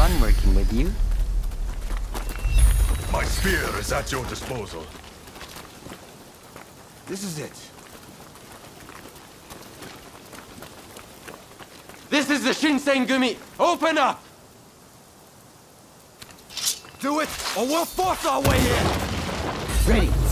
fun working with you. My spear is at your disposal. This is it. This is the Shinsengumi! Open up! Do it, or we'll force our way in! Ready. This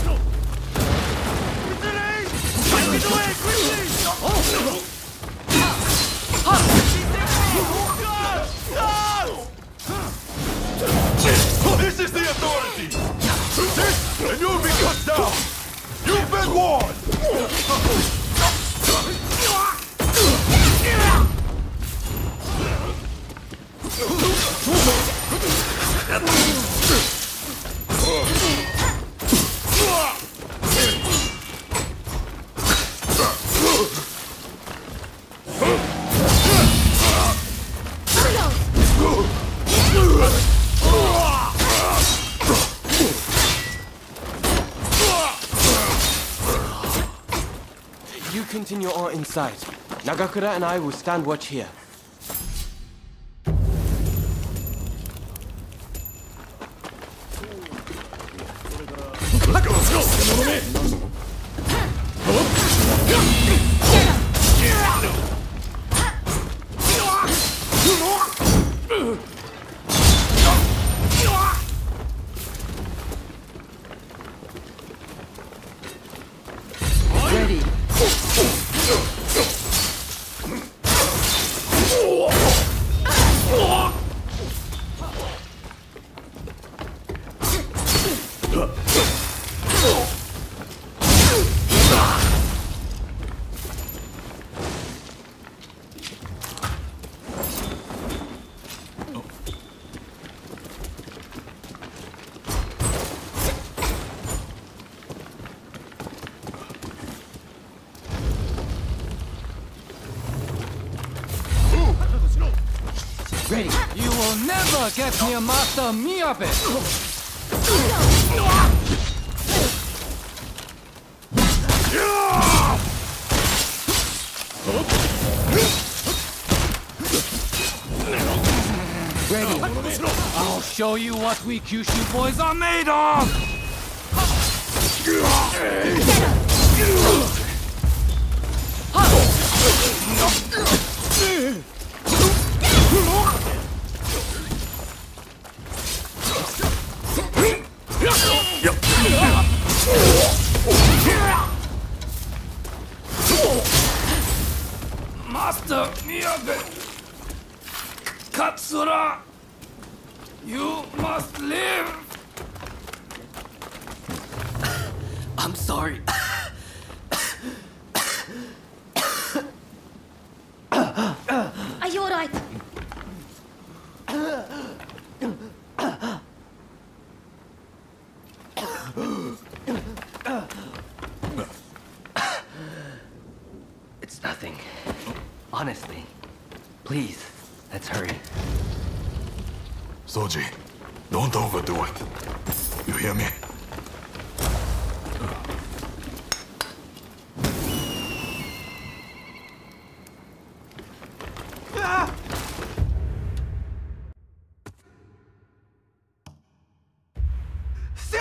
continue on inside. Nagakura and I will stand watch here. Never get near Master Miyabe! Ready. I'll show you what we Kyushu boys are made of! Katsura! You must live! I'm sorry. Are you alright? It's nothing. Honestly. Please, Soji, don't overdo it. You hear me? Stay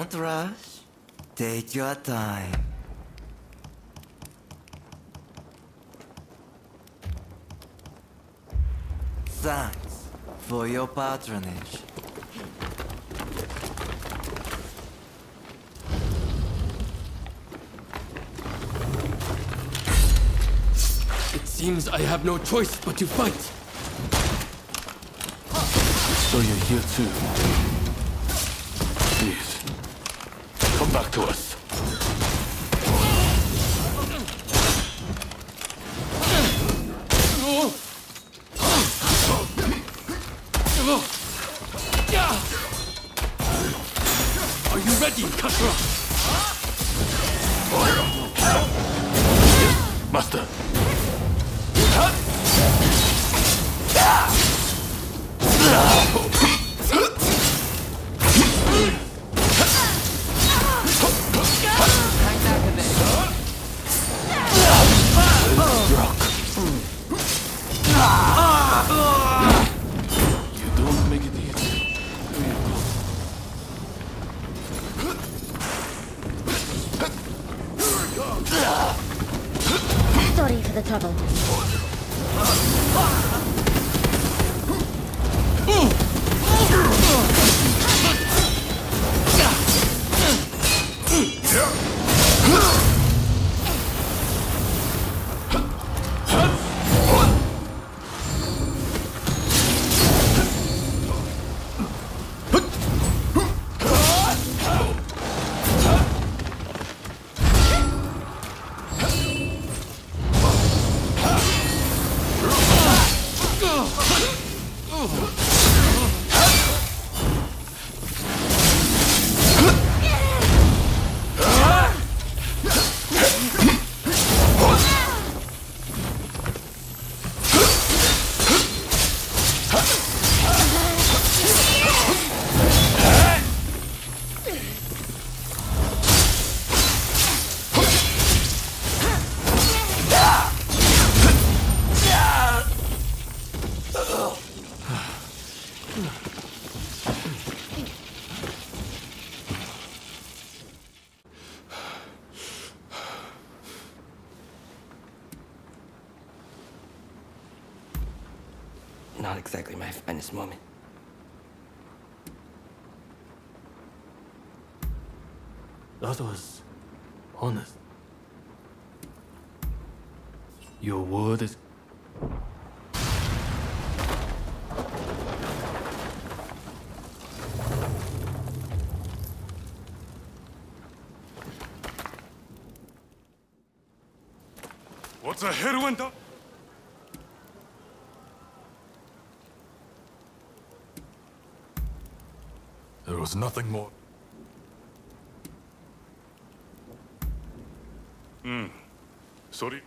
Don't rush. Take your time. Thanks for your patronage. It seems I have no choice but to fight. So you're here too. Please, come back to us. Are you ready, Katsura? Sorry for Not exactly my finest moment. That was honest. Your word is. What's a headwind? There was nothing more. Hmm. Sorry.